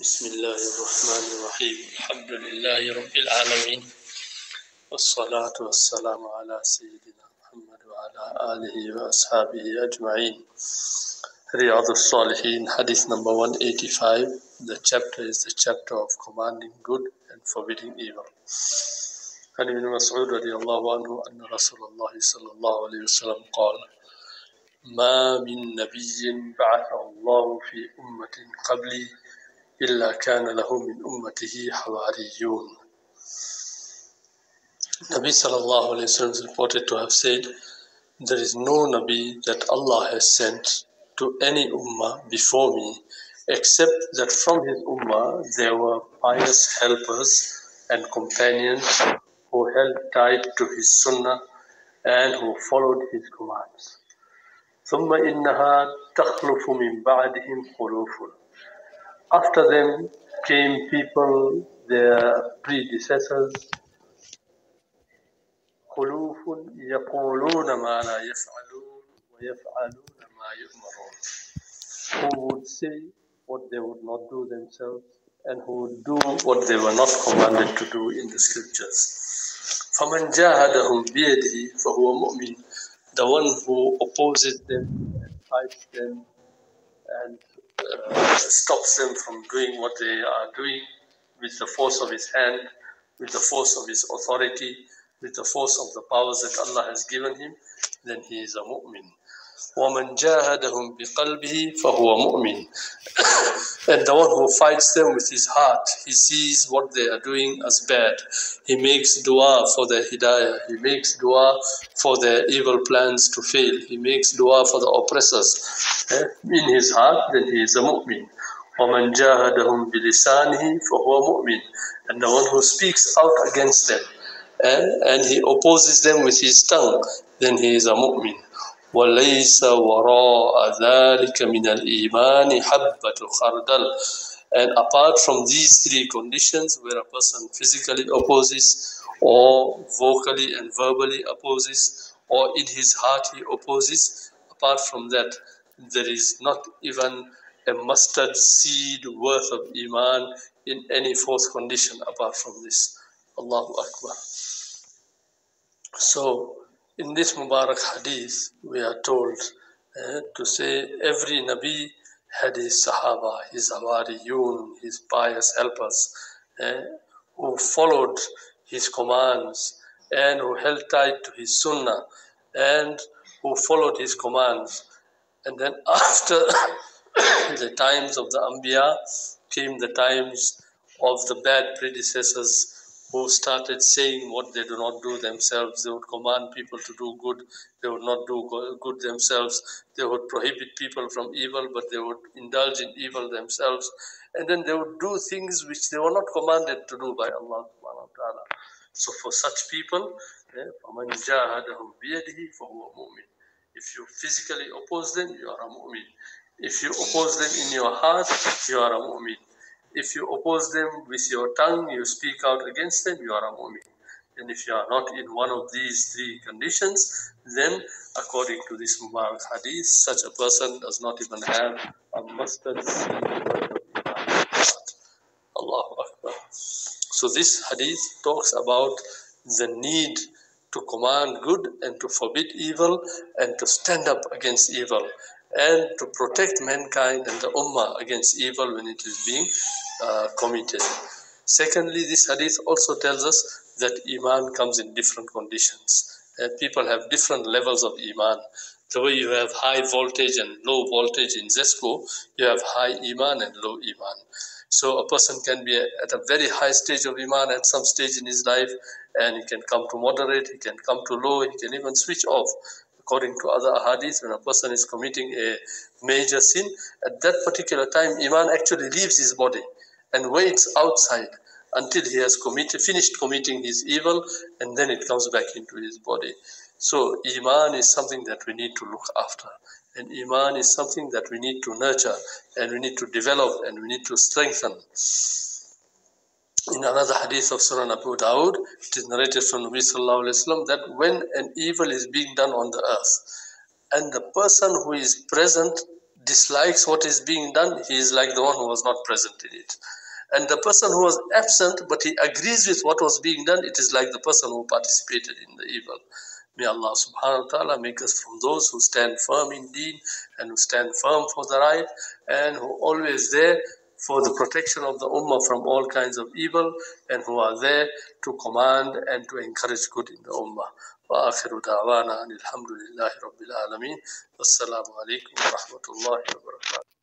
بسم الله الرحمن الرحيم. الحمد لله رب العالمين. والصلاة والسلام على سيدنا محمد وعلى آله وأصحابه أجمعين. رياض الصالحين. حديث number 185 the chapter is the chapter of commanding good and forbidding evil. عن ابن مسعود رضي الله عنه أن رسول الله صلى الله عليه وسلم قال ما من نبي بعثه الله في أمة قبلي إلا كان له من أمته حواريون Nabi sallallahu alayhi wasallam is reported to have said, There is no Nabi that Allah has sent to any ummah before me, except that from his ummah there were pious helpers and companions who held tight to his sunnah and who followed his commands. ثم إنها تخلف من بعدهم خلوف After them came people, their predecessors, خلوف يقولون ما لا يفعلون ويفعلون ما يؤمرون who would say what they would not do themselves and who would do what they were not commanded to do in the scriptures. فَمَنْ جَاهَدَهُمْ بِيَدِهِ فَهُوَ مُؤْمِنٌ The one who opposes them and fights them and uh, stops them from doing what they are doing with the force of his hand, with the force of his authority, with the force of the powers that Allah has given him, then he is a mu'min. وَمَنْ جَاهَدَهُمْ بِقَلْبِهِ فَهُوَ مُؤْمِنٌ And the one who fights them with his heart, he sees what they are doing as bad. He makes dua for their hidayah. He makes dua for their evil plans to fail. He makes dua for the oppressors. Eh? In his heart, then he is a mu'min. وَمَنْ جَاهَدَهُمْ بِلِسَانِهِ فَهُوَ مُؤْمِنٌ And the one who speaks out against them, eh? and he opposes them with his tongue, then he is a mu'min. وليس وراء ذلك من الإيمان حبة خردل and apart from these three conditions where a person physically opposes or vocally and verbally opposes or in his heart he opposes apart from that there is not even a mustard seed worth of iman in any fourth condition apart from this Allahu Akbar so in this Mubarak hadith, we are told uh, to say every Nabi had his Sahaba, his Hawariyun, his pious helpers, uh, who followed his commands and who held tight to his Sunnah and who followed his commands. And then after the times of the Anbiya came the times of the bad predecessors who started saying what they do not do themselves. They would command people to do good. They would not do good themselves. They would prohibit people from evil, but they would indulge in evil themselves. And then they would do things which they were not commanded to do by Allah subhanahu wa ta'ala. So for such people, eh, if you physically oppose them, you are a mu'min. If you oppose them in your heart, you are a mu'min. If you oppose them with your tongue, you speak out against them, you are a mu'min. And if you are not in one of these three conditions, then according to this Mubarak hadith, such a person does not even have a mustard. Allahu Akbar. So this hadith talks about the need to command good and to forbid evil and to stand up against evil and to protect mankind and the ummah against evil when it is being uh, committed. Secondly, this hadith also tells us that iman comes in different conditions. Uh, people have different levels of iman. The way you have high voltage and low voltage in ZESCO, you have high iman and low iman. So a person can be at a very high stage of iman at some stage in his life, and he can come to moderate, he can come to low, he can even switch off according to other ahadith, when a person is committing a major sin, at that particular time, Iman actually leaves his body and waits outside until he has committed, finished committing his evil, and then it comes back into his body. So, Iman is something that we need to look after. And Iman is something that we need to nurture, and we need to develop, and we need to strengthen. In another hadith of Sunan Abu Dawud, it is narrated from Nabi Sallallahu Alaihi Wasallam that when an evil is being done on the earth, and the person who is present dislikes what is being done, he is like the one who was not present in it. And the person who was absent, but he agrees with what was being done, it is like the person who participated in the evil. May Allah subhanahu wa ta'ala make us from those who stand firm in deen and who stand firm for the right and who always there for the protection of the ummah from all kinds of evil and who are there to command and to encourage good in the ummah. وآخر دعوانا أن الحمد لله رب العالمين والسلام عليكم ورحمة الله وبركاته